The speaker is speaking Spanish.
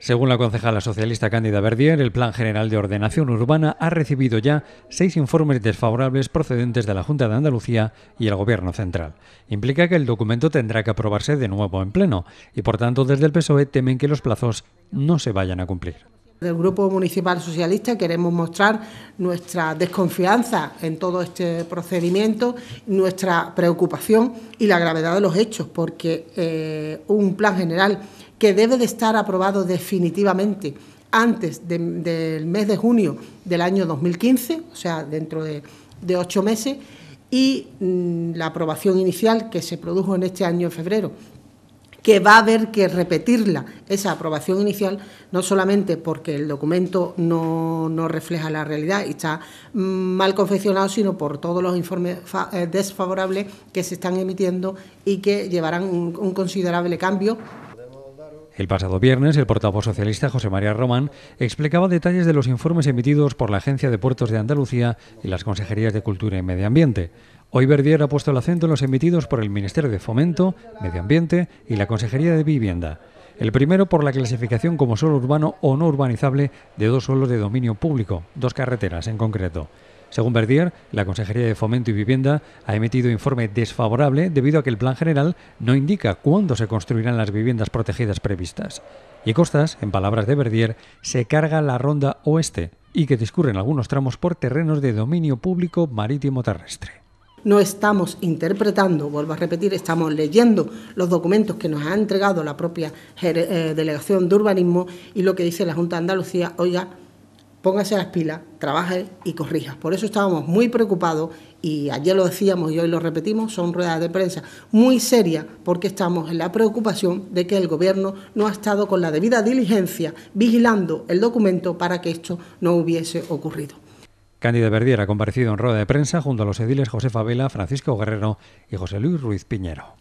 Según la concejala socialista Cándida Verdier, el Plan General de Ordenación Urbana ha recibido ya seis informes desfavorables procedentes de la Junta de Andalucía y el Gobierno central. Implica que el documento tendrá que aprobarse de nuevo en pleno y, por tanto, desde el PSOE temen que los plazos no se vayan a cumplir. Del Grupo Municipal Socialista queremos mostrar nuestra desconfianza en todo este procedimiento, nuestra preocupación y la gravedad de los hechos, porque eh, un plan general que debe de estar aprobado definitivamente antes del mes de junio del año 2015, o sea, dentro de, ocho meses, y mm, la aprobación inicial que se produjo en este año en febrero que va a haber que repetirla, esa aprobación inicial, no solamente porque el documento no, refleja la realidad y está mm, mal confeccionado, sino por todos los informes eh, desfavorables que se están emitiendo y que llevarán un, considerable cambio el pasado viernes, el portavoz socialista José María Román explicaba detalles de los informes emitidos por la Agencia de Puertos de Andalucía y las Consejerías de Cultura y Medio Ambiente. Hoy Verdier ha puesto el acento en los emitidos por el Ministerio de Fomento, Medio Ambiente y la Consejería de Vivienda. El primero por la clasificación como suelo urbano o no urbanizable de dos suelos de dominio público, dos carreteras en concreto. Según Verdier, la Consejería de Fomento y Vivienda ha emitido informe desfavorable debido a que el Plan General no indica cuándo se construirán las viviendas protegidas previstas. Y Costas, en palabras de Verdier, se carga la ronda oeste y que discurren algunos tramos por terrenos de dominio público marítimo terrestre. No estamos interpretando, vuelvo a repetir, estamos leyendo los documentos que nos ha entregado la propia eh, Delegación de Urbanismo y lo que dice la Junta de Andalucía, oiga, póngase las pilas, trabaje y corrija. Por eso estábamos muy preocupados y ayer lo decíamos y hoy lo repetimos, son ruedas de prensa muy serias porque estamos en la preocupación de que el Gobierno no ha estado con la debida diligencia vigilando el documento para que esto no hubiese ocurrido. Cándida Verdier ha comparecido en rueda de prensa junto a los ediles José Favela, Francisco Guerrero y José Luis Ruiz Piñero.